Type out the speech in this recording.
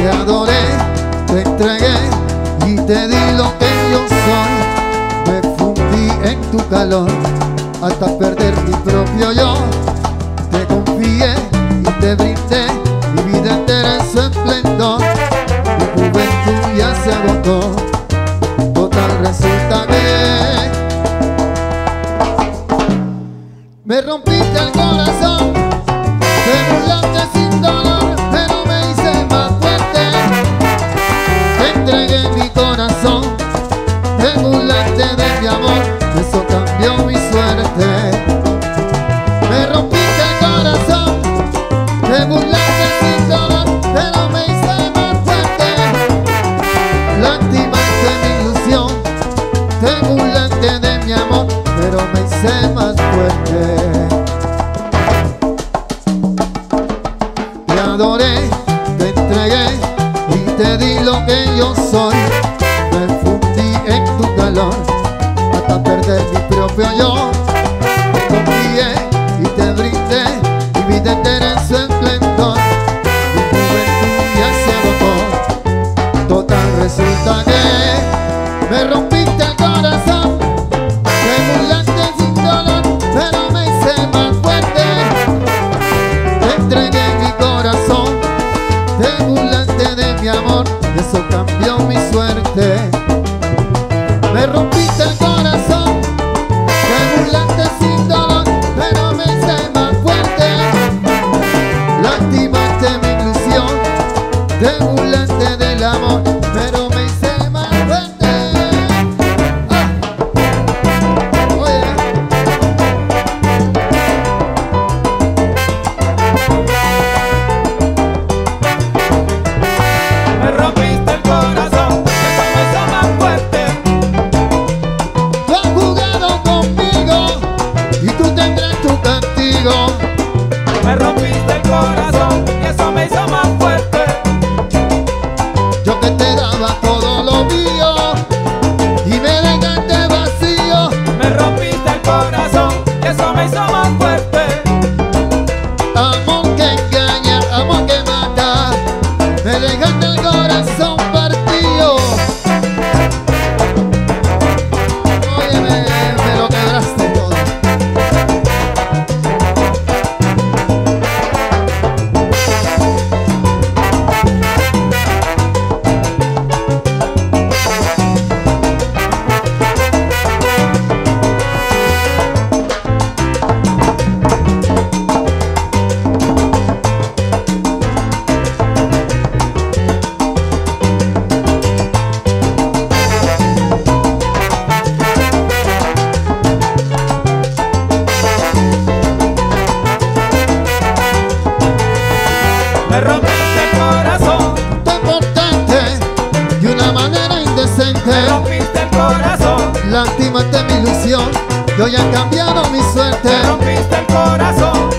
te adoré, te entregué y te di lo que yo soy. Me fundí en tu calor hasta perder mi propio yo. Te confié y te brindé mi vida entera en su esplendor. Mi juventud ya se agotó, total resulta que me rompí. te di lo que yo soy. Me fundí en tu calor Hasta perder mi propio yo. homens mente Me rompiste el corazón. Lastimaste mi ilusión. Yo ya he cambiado mi suerte. Me rompiste el corazón.